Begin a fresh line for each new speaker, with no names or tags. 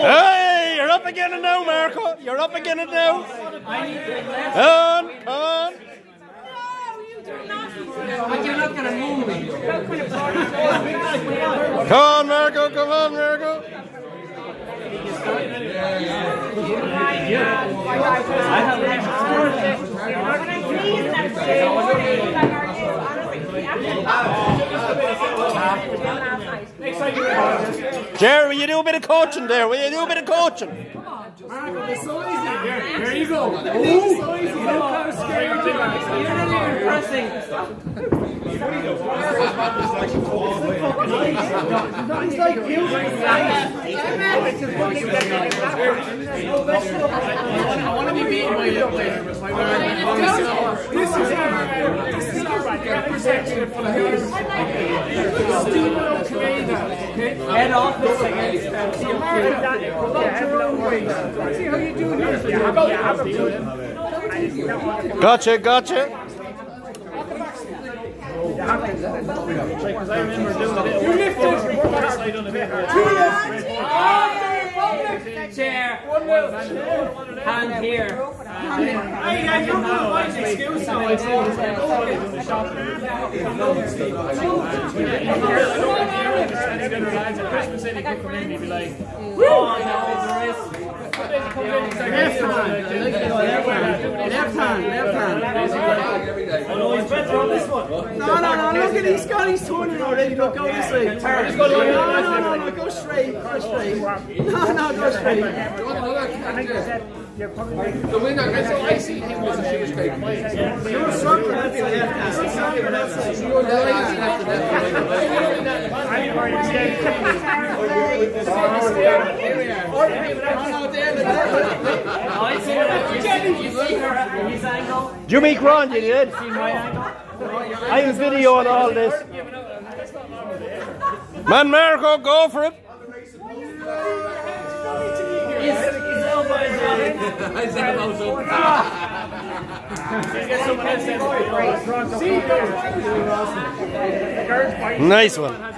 Hey, you're up again and now, Marko. You're up again and now. Come on, come.
You're.
Come on, Marko. Come on, Marko. Jerry, will you do a bit of coaching there? Will you do a bit of coaching?
There you go. I want to be beaten by you Okay?
Head off this against uh,
See how you do here.
Gotcha, gotcha.
chair. Hand here.
I don't know why excuse now. I Christmas Eve, come in and be like,
Oh, no, it's a risk.
left hand, left hand, left hand.
No, no, no, look at he's got his turning already. Look, go this way. No, no, no, no, no, go straight, go straight. No, no, go straight.
The winner gets so I see him as a sugar straight.
You're stronger, that's the left hand. You're stronger, that's the
You're the last left and
you
meet Ron, you did? I was videoing all this. Man, Marko, go for it.
On.
Nice one.